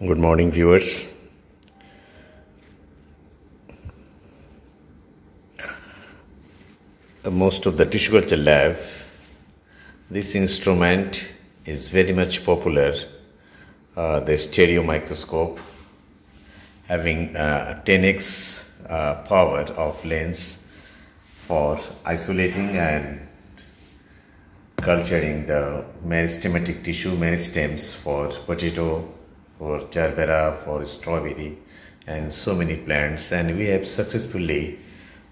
Good morning, viewers. Most of the tissue culture lab, this instrument is very much popular. Uh, the stereo microscope having uh, 10x uh, power of lens for isolating and culturing the meristematic tissue meristems for potato, for gerbera, for strawberry, and so many plants. And we have successfully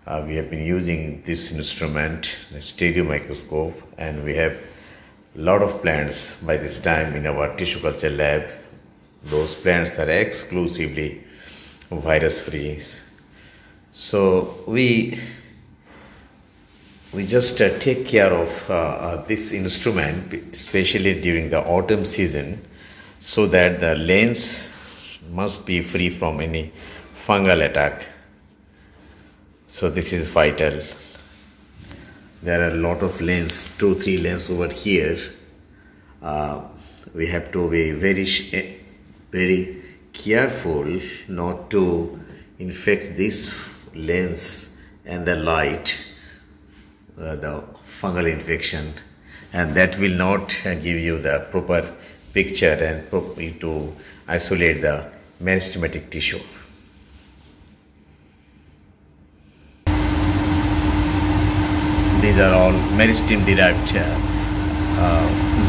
uh, we have been using this instrument, the stereo microscope, and we have a lot of plants by this time in our tissue culture lab. Those plants are exclusively virus free. So we we just uh, take care of uh, uh, this instrument especially during the autumn season so that the lens must be free from any fungal attack. So this is vital. There are a lot of lens two three lens over here. Uh, we have to be very eh, very careful not to infect this lens and the light uh, the fungal infection. And that will not give you the proper picture and to isolate the meristematic tissue. These are all meristem derived uh,